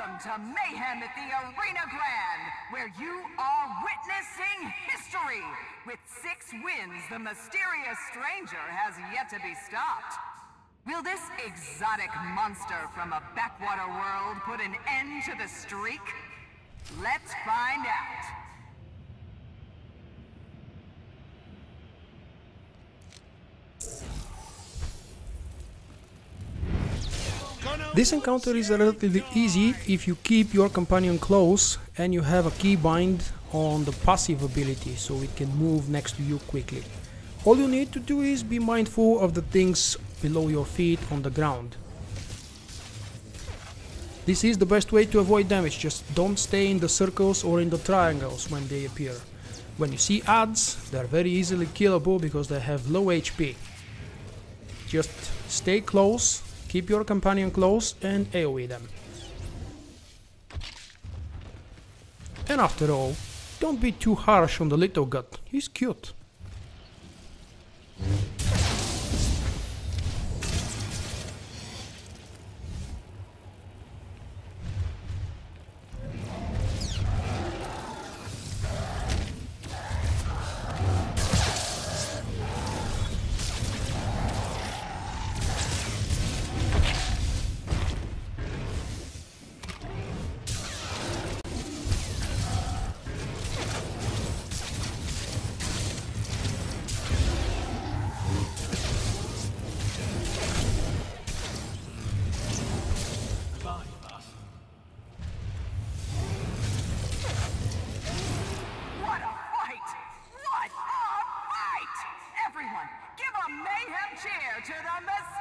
Welcome to Mayhem at the Arena Grand, where you are witnessing history. With six wins, the mysterious stranger has yet to be stopped. Will this exotic monster from a backwater world put an end to the streak? Let's find out. This encounter is relatively easy if you keep your companion close and you have a keybind on the passive ability so it can move next to you quickly. All you need to do is be mindful of the things below your feet on the ground. This is the best way to avoid damage, just don't stay in the circles or in the triangles when they appear. When you see adds, they're very easily killable because they have low HP. Just stay close, Keep your companion close and AoE them. And after all, don't be too harsh on the little guy. he's cute. mayhem cheer to the Messiah.